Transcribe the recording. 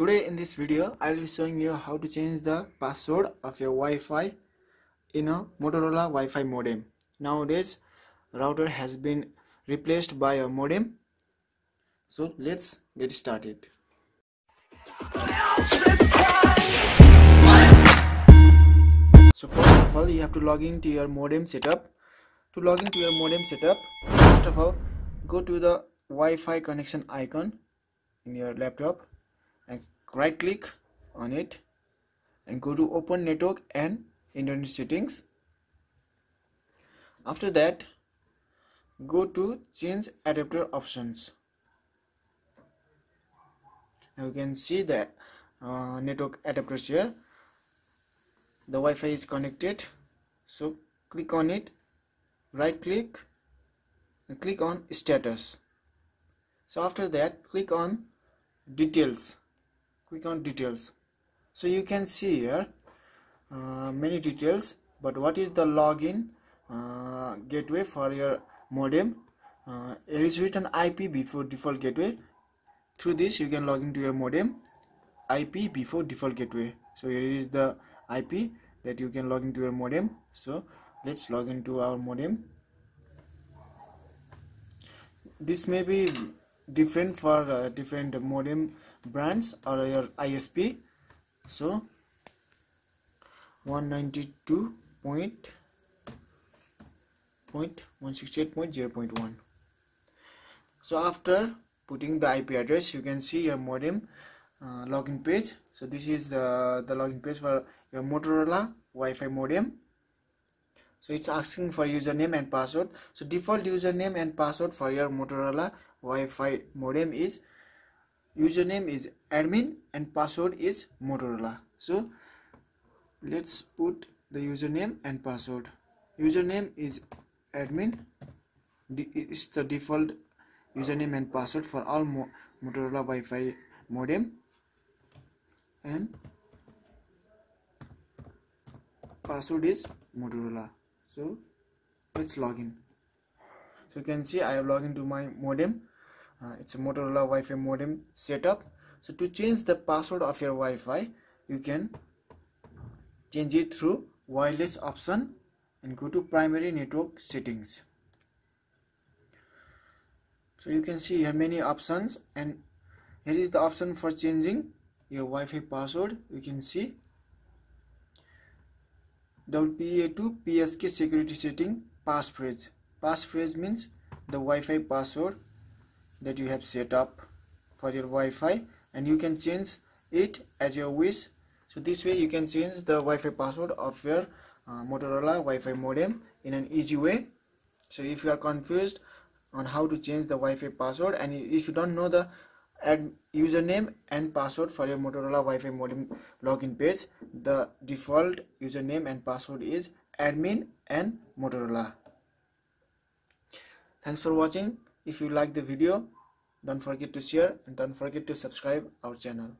Today in this video I will be showing you how to change the password of your Wi-Fi in a Motorola Wi-Fi modem. Nowadays router has been replaced by a modem. So let's get started. So first of all you have to log into your modem setup. To log into your modem setup, first of all go to the Wi-Fi connection icon in your laptop right click on it and go to open network and internet settings. After that go to change adapter options. Now you can see the uh, network adapters here. The Wi-Fi is connected. So click on it right click and click on status. So after that click on details click on details. So you can see here uh, many details but what is the login uh, gateway for your modem? Uh, it is written IPv4 default gateway. Through this you can log into your modem. IPv4 default gateway. So here is the IP that you can log into your modem. So let's log into our modem. This may be different for uh, different modem brands or your ISP so 192.168.0.1 so after putting the IP address you can see your modem uh, login page. So this is the, the login page for your Motorola Wi-Fi modem. So it's asking for username and password. So default username and password for your Motorola Wi-Fi modem is username is admin and password is Motorola. So let's put the username and password. Username is admin. It's the default username and password for all Mo Motorola Wi-Fi modem. And password is Motorola. So let's log in. So you can see I have logged into my modem uh, it's a Motorola Wi-Fi modem setup. So to change the password of your Wi-Fi you can change it through wireless option and go to primary network settings. So you can see here many options and here is the option for changing your Wi-Fi password. You can see WPA2 PSK security setting passphrase. Passphrase means the Wi-Fi password that you have set up for your Wi-Fi and you can change it as your wish. So this way you can change the Wi-Fi password of your uh, Motorola Wi-Fi modem in an easy way. So if you are confused on how to change the Wi-Fi password and if you don't know the add username and password for your Motorola Wi-Fi modem login page the default username and password is admin and Motorola. Thanks for watching if you like the video don't forget to share and don't forget to subscribe our channel